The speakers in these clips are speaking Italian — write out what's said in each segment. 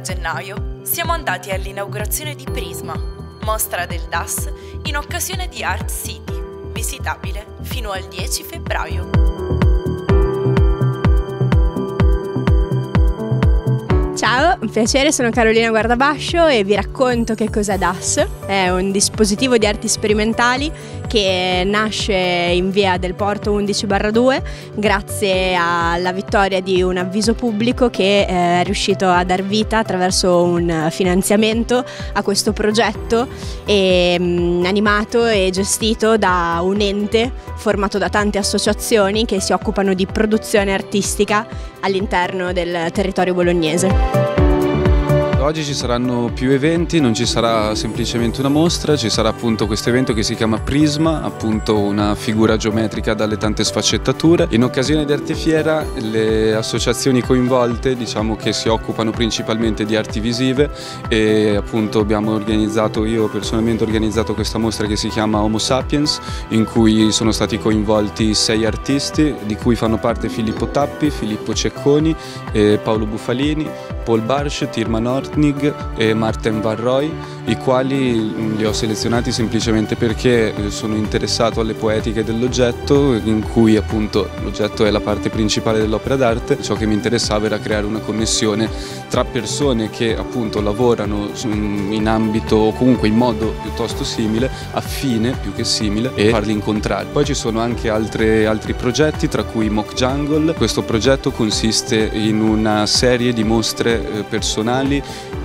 gennaio siamo andati all'inaugurazione di Prisma, mostra del DAS in occasione di Art City, visitabile fino al 10 febbraio. Ciao, un piacere, sono Carolina Guardabascio e vi racconto che cos'è DAS. È un dispositivo di arti sperimentali che nasce in via del Porto 11-2 grazie alla vittoria di un avviso pubblico che eh, è riuscito a dar vita attraverso un finanziamento a questo progetto e, mh, animato e gestito da un ente formato da tante associazioni che si occupano di produzione artistica all'interno del territorio bolognese. Oggi ci saranno più eventi, non ci sarà semplicemente una mostra, ci sarà appunto questo evento che si chiama Prisma, appunto una figura geometrica dalle tante sfaccettature. In occasione di Artefiera le associazioni coinvolte diciamo che si occupano principalmente di arti visive e appunto abbiamo organizzato, io personalmente ho organizzato questa mostra che si chiama Homo Sapiens in cui sono stati coinvolti sei artisti di cui fanno parte Filippo Tappi, Filippo Cecconi, Paolo Buffalini, Paul Barsch, Tirma Nortnig e Martin Van Roy, i quali li ho selezionati semplicemente perché eh, sono interessato alle poetiche dell'oggetto, in cui appunto l'oggetto è la parte principale dell'opera d'arte. Ciò che mi interessava era creare una connessione tra persone che appunto lavorano in ambito o comunque in modo piuttosto simile, affine più che simile, e farli incontrare. Poi ci sono anche altre, altri progetti, tra cui Mock Jungle. Questo progetto consiste in una serie di mostre personali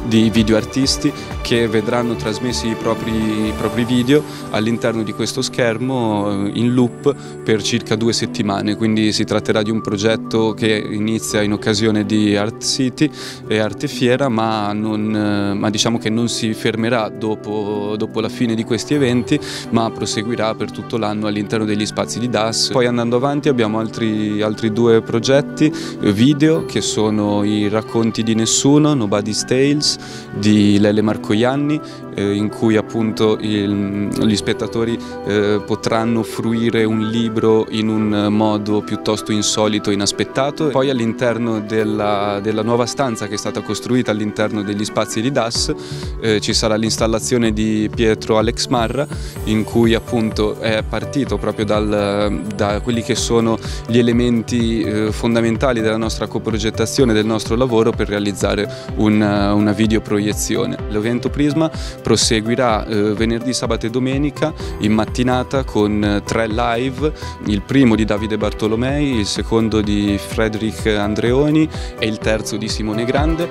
di videoartisti che vedranno trasmessi i propri, i propri video all'interno di questo schermo eh, in loop per circa due settimane, quindi si tratterà di un progetto che inizia in occasione di Art City e Arte Fiera, ma, non, eh, ma diciamo che non si fermerà dopo, dopo, la fine di questi eventi, ma proseguirà per tutto l'anno all'interno degli spazi di DAS. Poi andando avanti abbiamo altri, altri due progetti video che sono i racconti di nessuno, Nobody's Tales, di Lele Marcoianni eh, in cui appunto il, gli spettatori eh, potranno fruire un libro in un modo piuttosto insolito e inaspettato. Poi all'interno della, della, nuova stanza che è stata costruita all'interno degli spazi di DAS eh, ci sarà l'installazione di Pietro Alex Marra in cui appunto è partito proprio dal, da quelli che sono gli elementi eh, fondamentali della nostra coprogettazione, del nostro lavoro per realizzare una, una videoproiezione. L'evento Prisma proseguirà eh, venerdì, sabato e domenica in mattinata con eh, tre live, il primo di Davide Bartolomei, il secondo di Frederick Andreoni e il terzo di Simone Grande.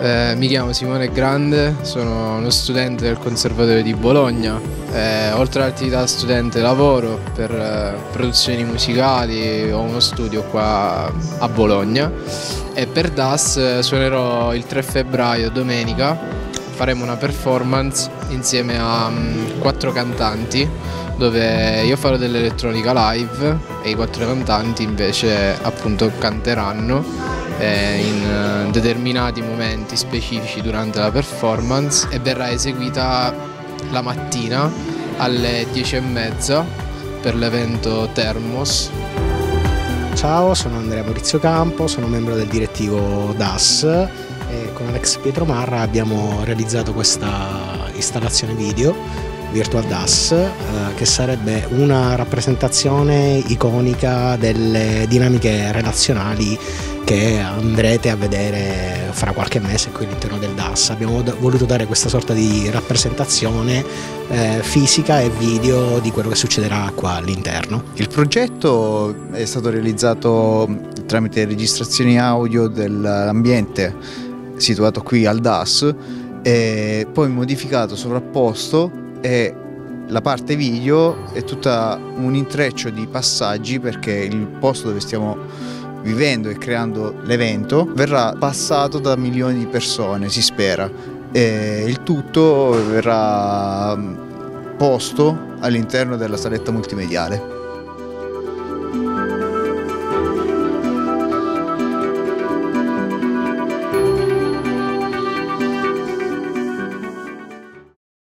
Eh, mi chiamo Simone Grande, sono uno studente del Conservatorio di Bologna. Eh, oltre all'attività studente lavoro per eh, produzioni musicali, ho uno studio qua a Bologna e per DAS eh, suonerò il 3 febbraio, domenica, faremo una performance insieme a um, quattro cantanti dove io farò dell'elettronica live e i quattro cantanti invece appunto canteranno eh, in uh, determinati momenti specifici durante la performance e verrà eseguita la mattina alle 10 e mezza per l'evento Thermos. Ciao, sono Andrea Maurizio Campo, sono membro del direttivo DAS e con Alex Pietro Marra abbiamo realizzato questa installazione video Virtual DAS eh, che sarebbe una rappresentazione iconica delle dinamiche relazionali che andrete a vedere fra qualche mese qui all'interno del DAS. Abbiamo voluto dare questa sorta di rappresentazione eh, fisica e video di quello che succederà qua all'interno. Il progetto è stato realizzato tramite registrazioni audio dell'ambiente situato qui al DAS, e poi modificato, sovrapposto e la parte video è tutta un intreccio di passaggi perché il posto dove stiamo vivendo e creando l'evento verrà passato da milioni di persone, si spera. E il tutto verrà posto all'interno della saletta multimediale.